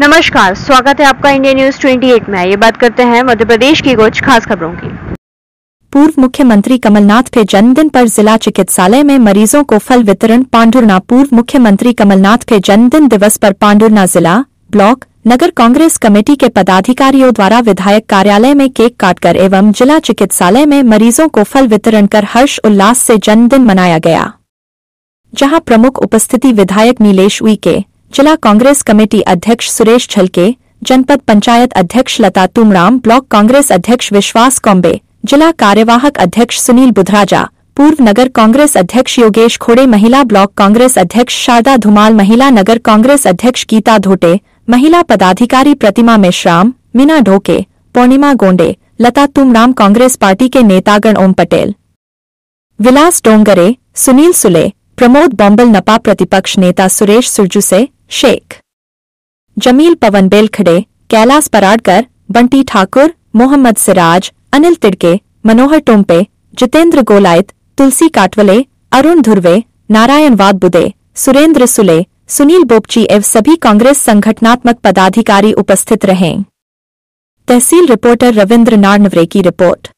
नमस्कार, स्वागत है आपका इंडिया न्यूज़ 28 में। ये बात करते हैं मध्य प्रदेश की कुछ खास खबरों की। पूर्व मुख्यमंत्री कमलनाथ के जन्मदिन पर जिला चिकित्सालय में मरीजों को फल वितरण पांडुरना। पूर्व मुख्यमंत्री कमलनाथ के जन्मदिन दिवस पर पांडुरना जिला ब्लॉक, नगर कांग्रेस कमेटी के पदाधिकारियों द्वारा विधायक कार्यालय में केक काटकर एवं जिला चिकित्सालय में मरीजों को फल वितरण कर हर्ष उल्लास से जन्मदिन मनाया गया। जहाँ प्रमुख उपस्थिति विधायक नीलेश उइके जिला कांग्रेस कमेटी अध्यक्ष सुरेश झलके जनपद पंचायत अध्यक्ष लता तुमराम, ब्लॉक कांग्रेस अध्यक्ष विश्वास कौम्बे जिला कार्यवाहक अध्यक्ष सुनील बुधराजा, पूर्व नगर कांग्रेस अध्यक्ष योगेश खोड़े महिला ब्लॉक कांग्रेस अध्यक्ष शारदा धुमाल, महिला नगर कांग्रेस अध्यक्ष गीता धोटे, महिला पदाधिकारी प्रतिमा मेश्राम, मीना ढोके, पूर्णिमा गोंडे, लता तुमराम कांग्रेस पार्टी के नेतागण ओम पटेल। विलास डोंगरे, सुनील सुले प्रमोद बॉम्बल नपा प्रतिपक्ष नेता सुरेश सुरजुसे शेख। जमील पवन बेलखड़े कैलाश पराडकर, बंटी ठाकुर, मोहम्मद सिराज, अनिल तिड़के, मनोहर टोम्पे जितेंद्र गोलायत, तुलसी काटवले, अरुण धुर्वे, नारायण वादबुदे, सुरेंद्र सुले, सुनील बोपची एवं सभी कांग्रेस संगठनात्मक पदाधिकारी उपस्थित रहे। तहसील रिपोर्टर रविंद्र नारनवरे की रिपोर्ट।